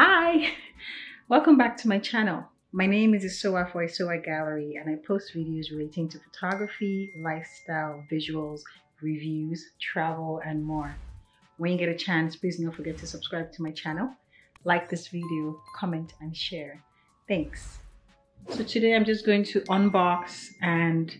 Hi, welcome back to my channel. My name is Isowa for Isowa Gallery and I post videos relating to photography, lifestyle, visuals, reviews, travel, and more. When you get a chance, please don't forget to subscribe to my channel, like this video, comment, and share. Thanks. So today I'm just going to unbox and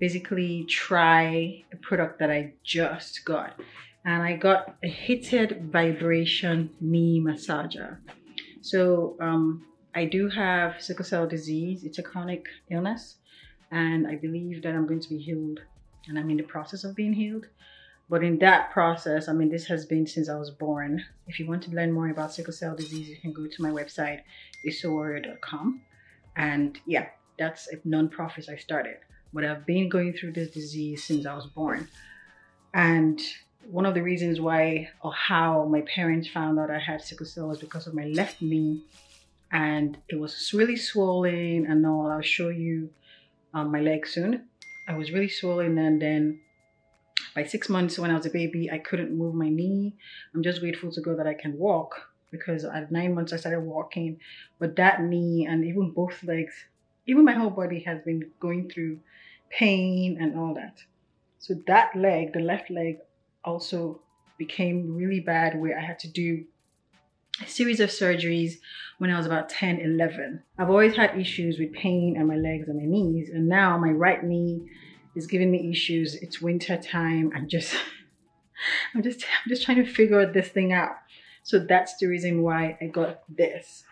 basically try a product that I just got and I got a heated vibration knee massager. So um, I do have sickle cell disease. It's a chronic illness and I believe that I'm going to be healed and I'm in the process of being healed. But in that process, I mean, this has been since I was born. If you want to learn more about sickle cell disease, you can go to my website, isowarrior.com. And yeah, that's a non-profit I started. But I've been going through this disease since I was born. And one of the reasons why or how my parents found out I had sickle cell was because of my left knee and it was really swollen and all. I'll show you um, my leg soon. I was really swollen and then by six months when I was a baby, I couldn't move my knee. I'm just grateful to God that I can walk because at nine months I started walking. But that knee and even both legs, even my whole body has been going through pain and all that. So that leg, the left leg, also became really bad where I had to do a series of surgeries when I was about 10, 11. I've always had issues with pain and my legs and my knees. And now my right knee is giving me issues. It's winter time. I'm just, I'm just, I'm just trying to figure this thing out. So that's the reason why I got this.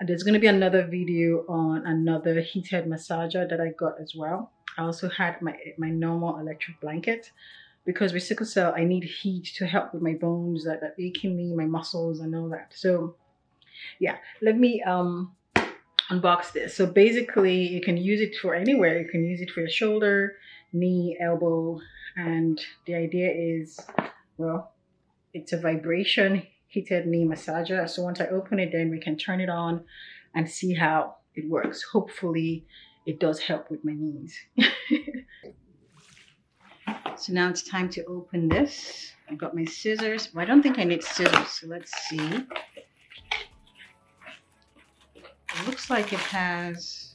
And there's going to be another video on another heated massager that I got as well. I also had my, my normal electric blanket because with sickle cell, I need heat to help with my bones that are aching me, my muscles and all that. So yeah, let me um, unbox this. So basically you can use it for anywhere. You can use it for your shoulder, knee, elbow. And the idea is, well, it's a vibration heated knee massager. So once I open it, then we can turn it on and see how it works. Hopefully it does help with my knees. So now it's time to open this. I've got my scissors. Well, I don't think I need scissors, so let's see. It looks like it has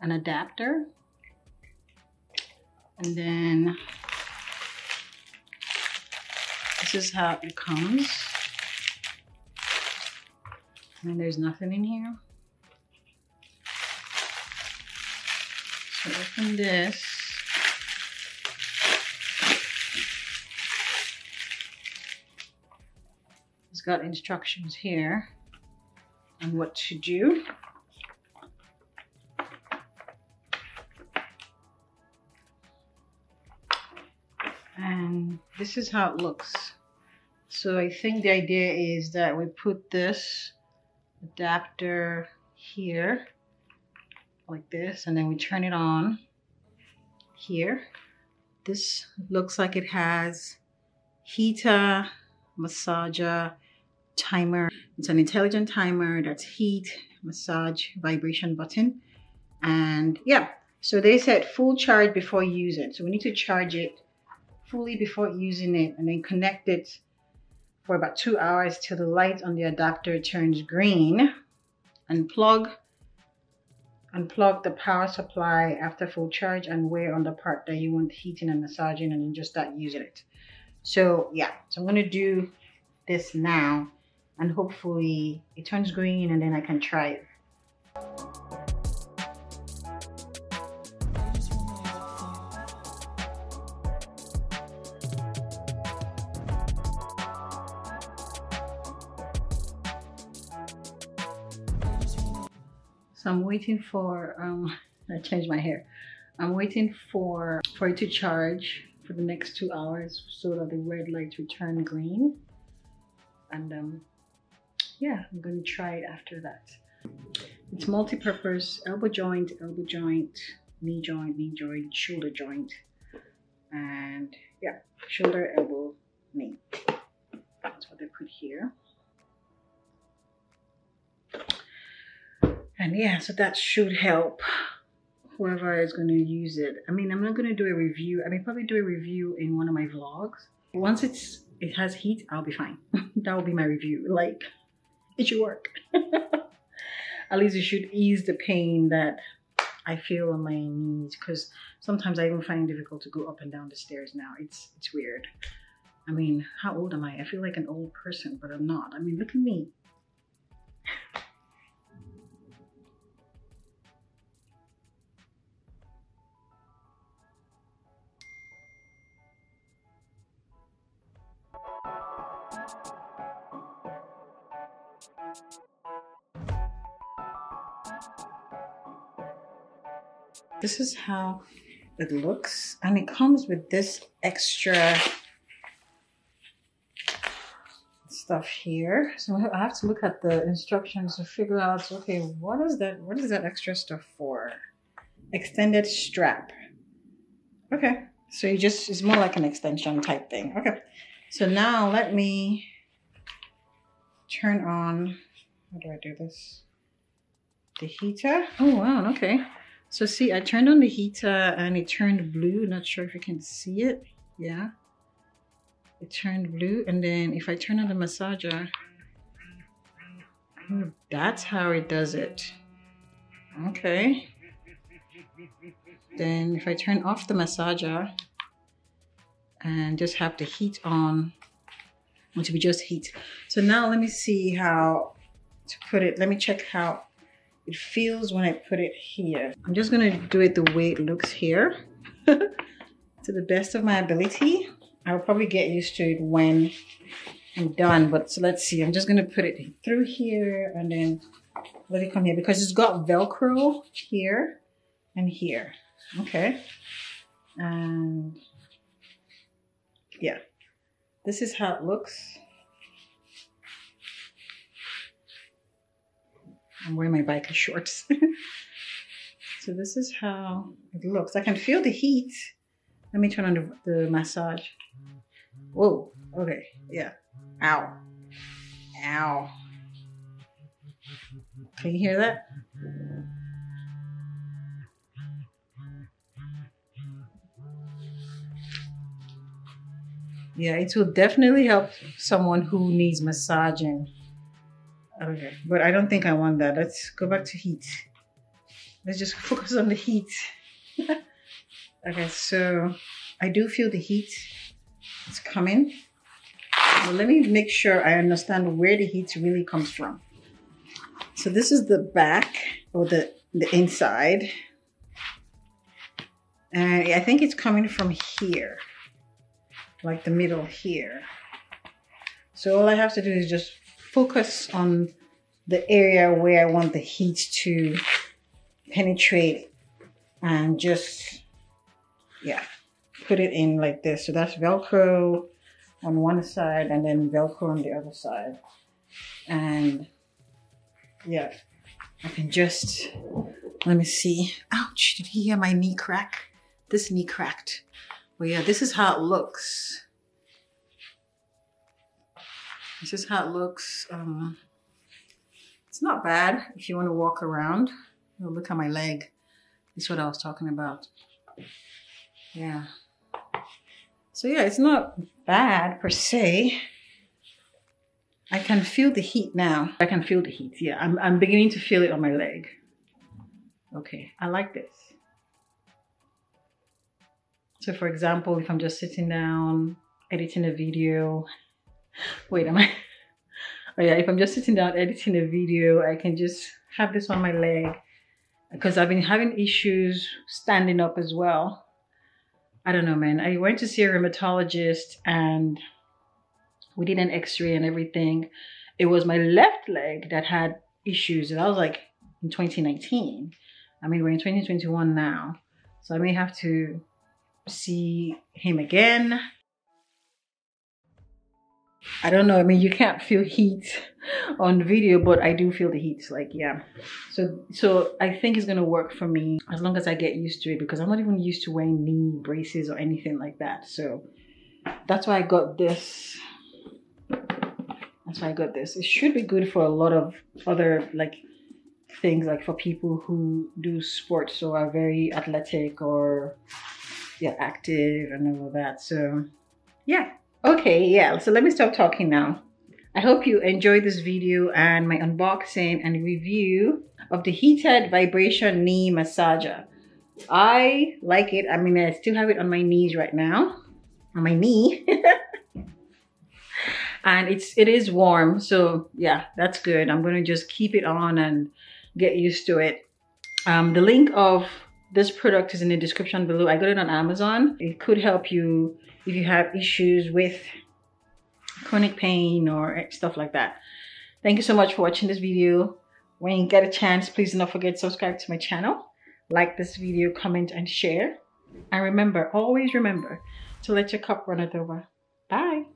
an adapter. And then this is how it comes. And there's nothing in here. Open this. It's got instructions here on what to do. And this is how it looks. So I think the idea is that we put this adapter here like this and then we turn it on here. This looks like it has heater, massager, timer. It's an intelligent timer that's heat, massage, vibration button. And yeah, so they said full charge before it. So we need to charge it fully before using it and then connect it for about two hours till the light on the adapter turns green. Unplug, unplug the power supply after full charge and wear on the part that you want heating and massaging and then just start using it. So yeah, so I'm gonna do this now and hopefully it turns green and then I can try it. So I'm waiting for, um, I changed my hair. I'm waiting for, for it to charge for the next two hours so that the red light will turn green. And um, yeah, I'm going to try it after that. It's multi-purpose, elbow joint, elbow joint, knee joint, knee joint, shoulder joint. And yeah, shoulder, elbow, knee. That's what they put here. And yeah, so that should help whoever is going to use it. I mean, I'm not going to do a review. I mean, probably do a review in one of my vlogs. Once it's it has heat, I'll be fine. that will be my review. Like, it should work. At least it should ease the pain that I feel on my knees because sometimes I even find it difficult to go up and down the stairs now. It's it's weird. I mean, how old am I? I feel like an old person, but I'm not. I mean, look at me. This is how it looks and it comes with this extra stuff here. So I have to look at the instructions to figure out, okay, what is that? What is that extra stuff for? Extended strap. Okay. So you just, it's more like an extension type thing. Okay. So now let me turn on, how do I do this? The heater. Oh, wow. Okay. So see, I turned on the heater and it turned blue. Not sure if you can see it. Yeah. It turned blue. And then if I turn on the massager, oh, that's how it does it. Okay. Then if I turn off the massager and just have the heat on, which will be just heat. So now let me see how to put it. Let me check how it feels when I put it here. I'm just gonna do it the way it looks here to the best of my ability. I'll probably get used to it when I'm done, but so let's see. I'm just gonna put it through here and then let it come here because it's got Velcro here and here. Okay. And yeah, this is how it looks. I'm wearing my biker shorts. so this is how it looks. I can feel the heat. Let me turn on the, the massage. Whoa, okay, yeah. Ow. Ow. Can you hear that? Yeah, it will definitely help someone who needs massaging. Okay, but I don't think I want that. Let's go back to heat. Let's just focus on the heat. okay, so I do feel the heat. It's coming. Let me make sure I understand where the heat really comes from. So this is the back or the, the inside. And I think it's coming from here, like the middle here. So all I have to do is just focus on the area where I want the heat to penetrate and just, yeah, put it in like this. So that's Velcro on one side and then Velcro on the other side. And yeah, I can just, let me see. Ouch, did you hear my knee crack? This knee cracked. Well, yeah, this is how it looks. This is how it looks. Um, it's not bad if you want to walk around. Oh, look at my leg. That's what I was talking about. Yeah. So yeah, it's not bad per se. I can feel the heat now. I can feel the heat. Yeah, I'm, I'm beginning to feel it on my leg. Okay, I like this. So for example, if I'm just sitting down, editing a video, wait, am I? Oh yeah, if I'm just sitting down editing a video, I can just have this on my leg because I've been having issues standing up as well. I don't know, man. I went to see a rheumatologist and we did an x-ray and everything. It was my left leg that had issues. And I was like in 2019. I mean, we're in 2021 now. So I may have to see him again I don't know. I mean, you can't feel heat on video, but I do feel the heat. Like, yeah. So, so I think it's gonna work for me as long as I get used to it because I'm not even used to wearing knee braces or anything like that. So that's why I got this. That's why I got this. It should be good for a lot of other like things, like for people who do sports or are very athletic or yeah active and all of that. So yeah. Okay, yeah, so let me stop talking now. I hope you enjoyed this video and my unboxing and review of the heated vibration knee massager. I like it. I mean, I still have it on my knees right now, on my knee. and it's it is warm, so yeah, that's good. I'm gonna just keep it on and get used to it. Um, the link of this product is in the description below. I got it on Amazon. It could help you if you have issues with chronic pain or stuff like that. Thank you so much for watching this video. When you get a chance, please do not forget to subscribe to my channel, like this video, comment, and share. And remember, always remember to let your cup run over. Bye.